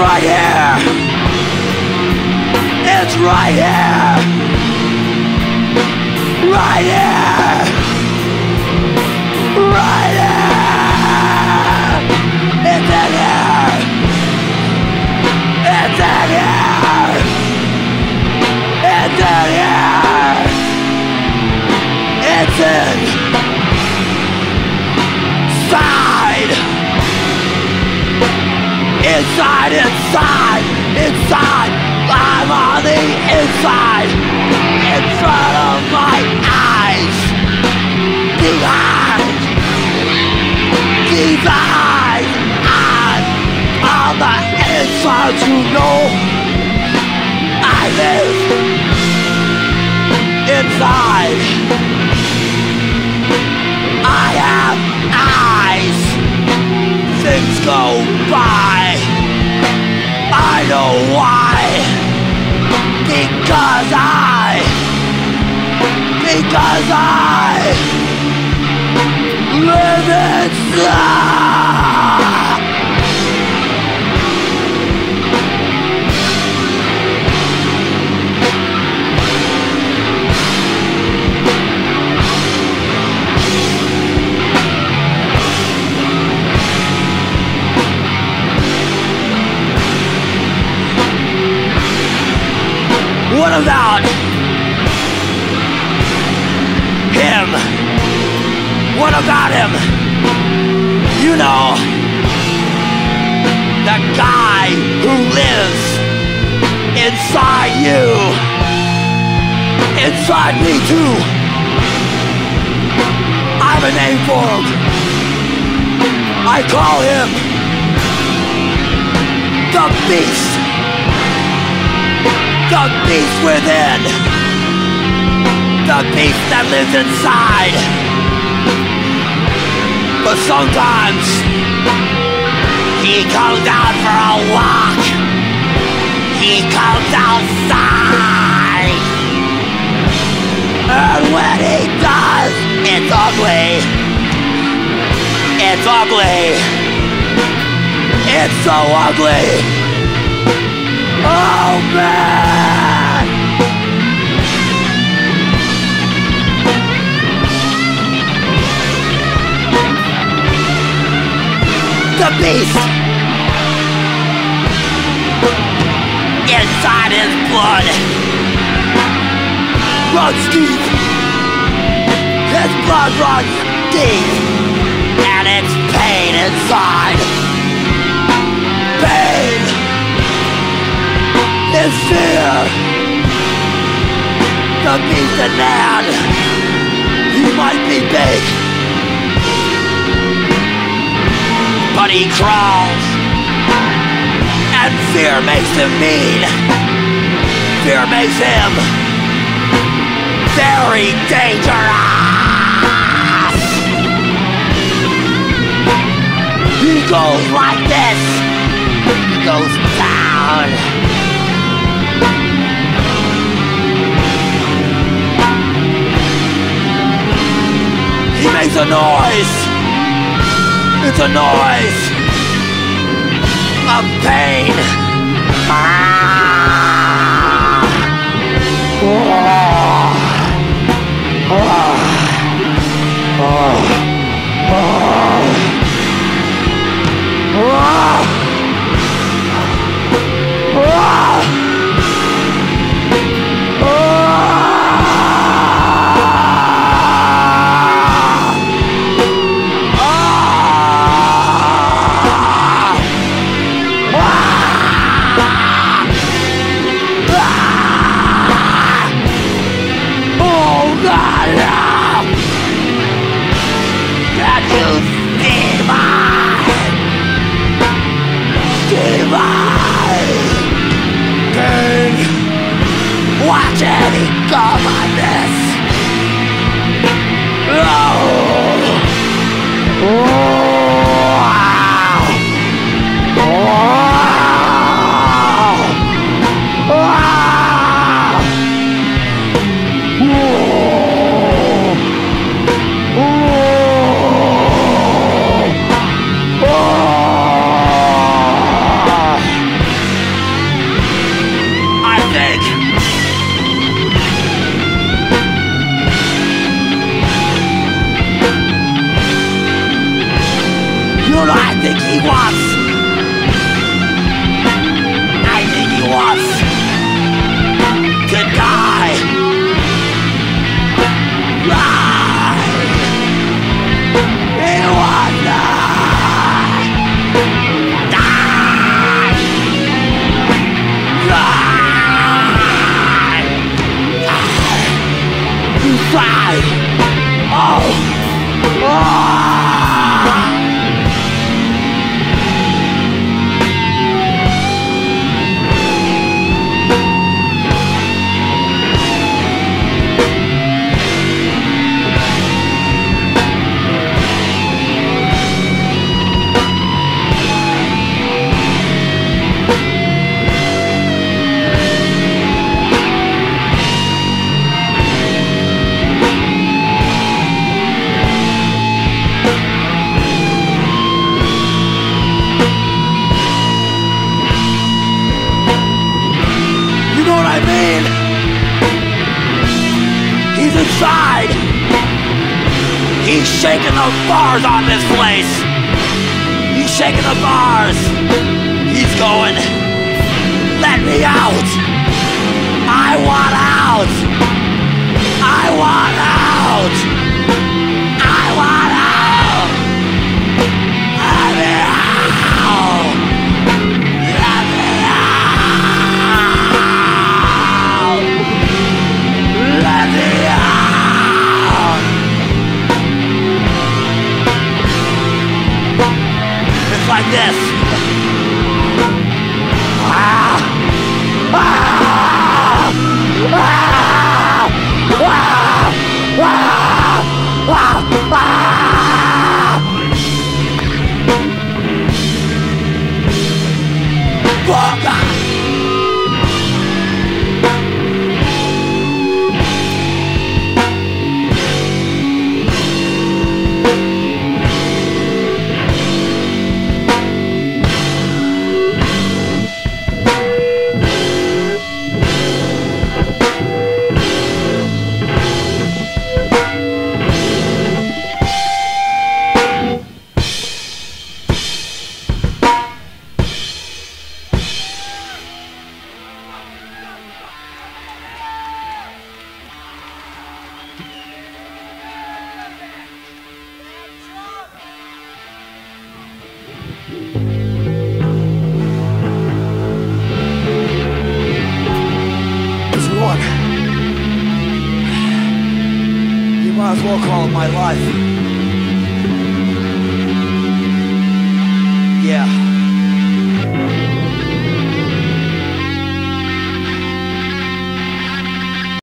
right here. It's right here. Right here. Inside, inside, inside. I'm on the inside. In front of my eyes. Behind these eyes. I'm on the inside. You know I live inside. I have eyes. Things go by. Know why. Because I. Because I. Live inside. What about him? You know, the guy who lives inside you, inside me too. I have a name for him. I call him the Beast the beast within, the beast that lives inside. But sometimes he comes out for a walk. He comes outside. And when he does, it's ugly. It's ugly. It's so ugly. Oh man! The beast! Inside his blood runs deep. His blood runs deep. And it's pain inside. Pain! is fear. The beast in man, he might be big, but he crawls, and fear makes him mean. Fear makes him very dangerous. He goes like this. He goes down. He makes a noise. It's a noise of pain. Ah. He's shaking the bars on this place. He's shaking the bars. He's going, let me out. I want out. I want out. Like this. Ah! Ah! Ah! Ah! Fuck! might as well call it my life. Yeah.